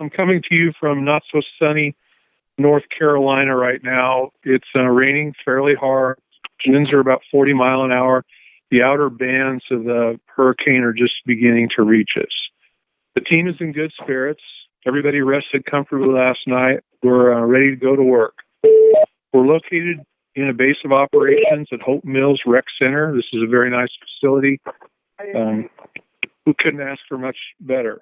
I'm coming to you from not so sunny North Carolina right now. It's uh, raining fairly hard. Winds are about 40 mile an hour. The outer bands of the hurricane are just beginning to reach us. The team is in good spirits. Everybody rested comfortably last night. We're uh, ready to go to work. We're located in a base of operations at Hope Mills Rec Center. This is a very nice facility. Um, who couldn't ask for much better?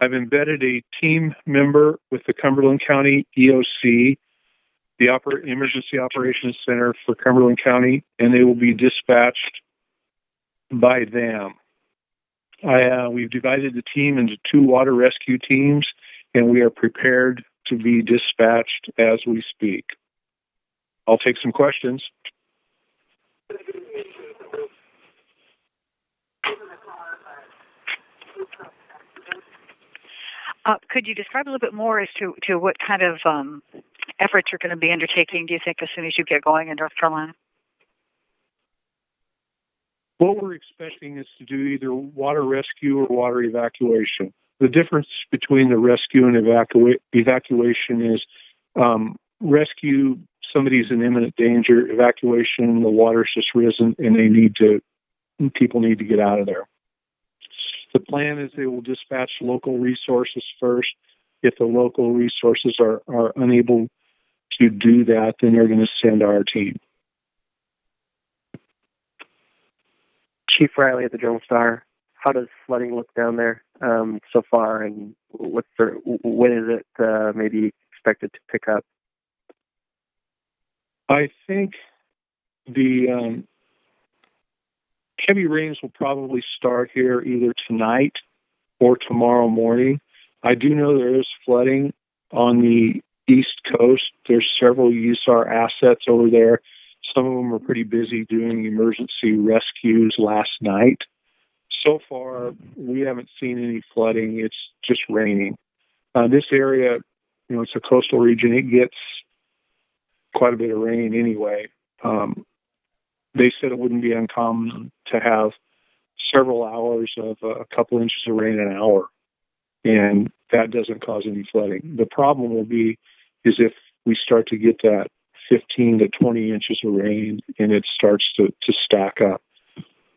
I've embedded a team member with the Cumberland County EOC, the Oper- Emergency Operations Center for Cumberland County, and they will be dispatched by them. I, uh, we've divided the team into two water rescue teams, and we are prepared to be dispatched as we speak. I'll take some questions. Uh, could you describe a little bit more as to, to what kind of um, efforts you're going to be undertaking, do you think, as soon as you get going in North Carolina? What we're expecting is to do either water rescue or water evacuation. The difference between the rescue and evacua- evacuation is um, rescue, somebody's in imminent danger. Evacuation, the water's just risen and they need to, people need to get out of there. The plan is they will dispatch local resources first. If the local resources are, are unable to do that, then they're going to send our team. Chief Riley at the Journal Star. How does flooding look down there um, so far, and what's the, when is it uh, maybe expected to pick up? I think the um, heavy rains will probably start here either tonight or tomorrow morning. I do know there is flooding on the East Coast. There's several USAR assets over there. Some of them are pretty busy doing emergency rescues last night. So far, we haven't seen any flooding. It's just raining. Uh, this area, you know, it's a coastal region. It gets quite a bit of rain anyway. Um, they said it wouldn't be uncommon to have several hours of a couple inches of rain an hour, and that doesn't cause any flooding. The problem will be is if we start to get that 15 to 20 inches of rain and it starts to, to stack up.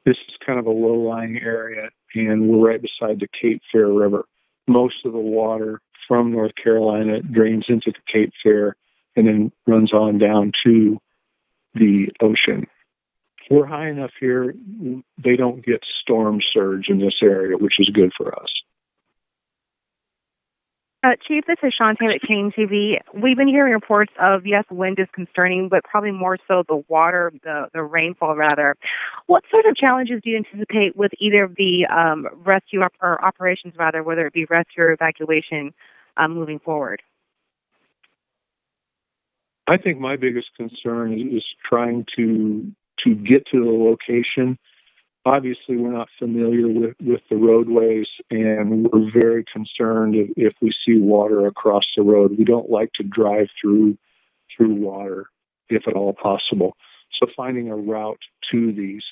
This is kind of a low lying area, and we're right beside the Cape Fear River. Most of the water from North Carolina drains into the Cape Fear and then runs on down to the ocean we're high enough here, they don't get storm surge in this area, which is good for us. Uh, Chief, this is Sean Taylor at KMTV. We've been hearing reports of yes, wind is concerning, but probably more so the water, the the rainfall rather. What sort of challenges do you anticipate with either the um, rescue op- or operations, rather, whether it be rescue or evacuation, um, moving forward? I think my biggest concern is trying to to get to the location. Obviously, we're not familiar with, with the roadways, and we're very concerned if, if we see water across the road. We don't like to drive through through water, if at all possible. So, finding a route to these,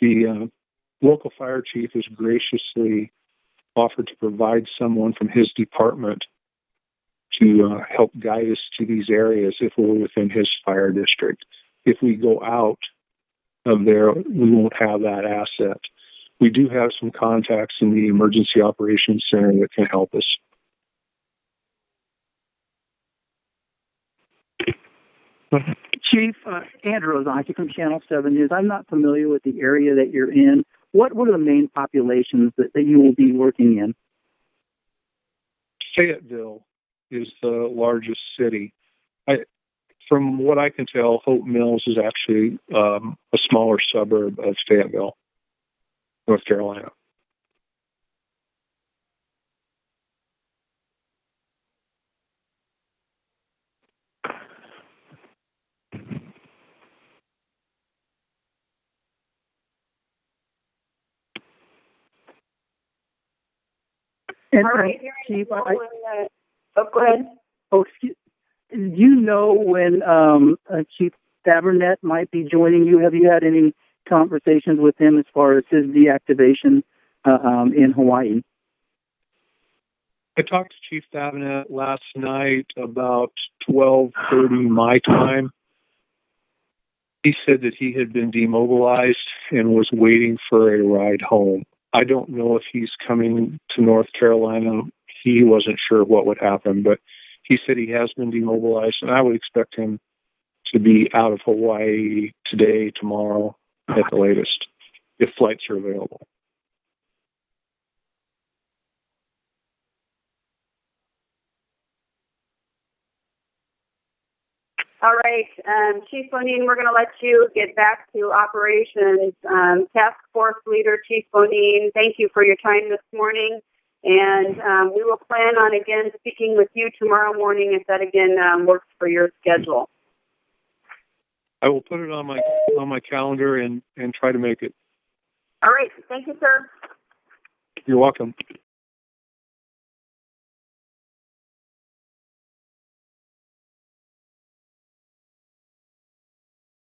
the uh, local fire chief has graciously offered to provide someone from his department to uh, help guide us to these areas if we're within his fire district. If we go out of there, we won't have that asset. We do have some contacts in the Emergency Operations Center that can help us. Chief uh, Andrew Ozaki from Channel 7 News. I'm not familiar with the area that you're in. What, what are the main populations that, that you will be working in? Fayetteville is the largest city. I, from what I can tell, Hope Mills is actually um, a smaller suburb of Fayetteville, North Carolina. And, All right, Chief, I, oh, go ahead. Oh, excuse, do you know when um, uh, Chief Fabernet might be joining you? Have you had any conversations with him as far as his deactivation uh, um, in Hawaii? I talked to Chief Davenant last night about 12:30 my time. He said that he had been demobilized and was waiting for a ride home. I don't know if he's coming to North Carolina. He wasn't sure what would happen, but he said he has been demobilized, and I would expect him to be out of Hawaii today, tomorrow, at the latest, if flights are available. All right, um, Chief Bonine, we're going to let you get back to operations. Um, Task Force Leader Chief Bonine, thank you for your time this morning. And um, we will plan on again speaking with you tomorrow morning if that again um, works for your schedule. I will put it on my on my calendar and and try to make it. All right, thank you, sir. You're welcome.